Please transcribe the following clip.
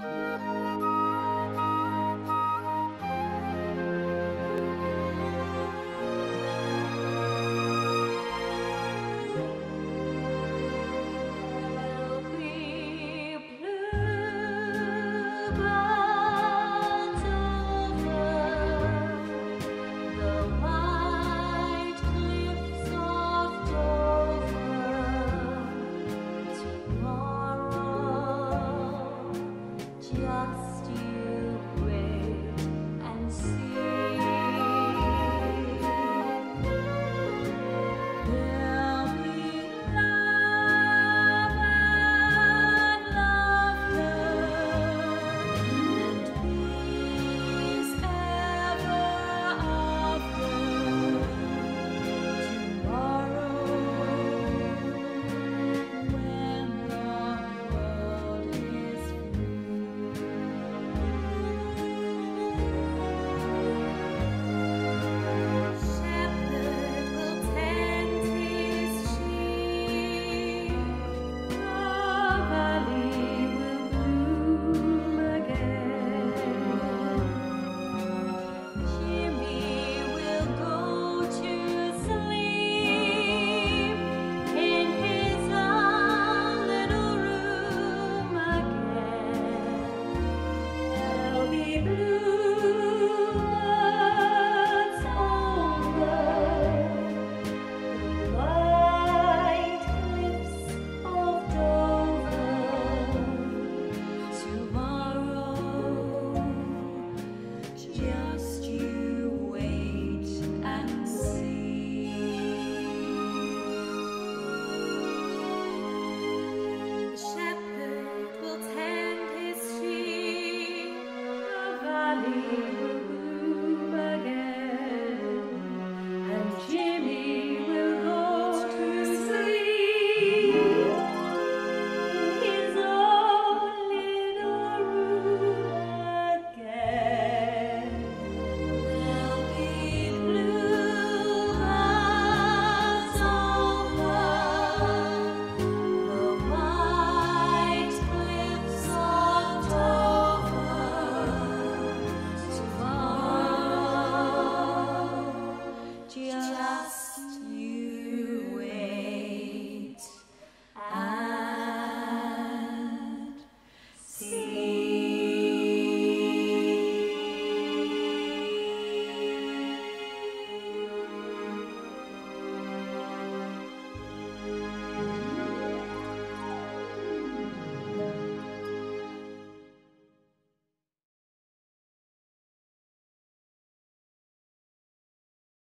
You. trust you.